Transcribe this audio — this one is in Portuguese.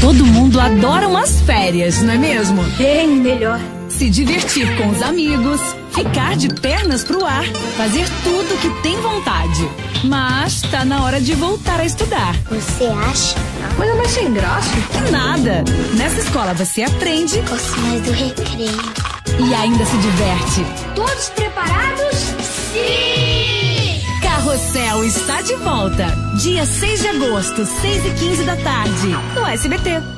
Todo mundo adora umas férias, não é mesmo? Bem melhor. Se divertir com os amigos, ficar de pernas pro ar, fazer tudo que tem vontade. Mas tá na hora de voltar a estudar. Você acha? Mas não vai sem graça. Que nada! Nessa escola você aprende Gosto mais do recreio. e ainda se diverte. Todos preparados? Carrossel está de volta. Dia 6 de agosto, 6 e 15 da tarde, no SBT.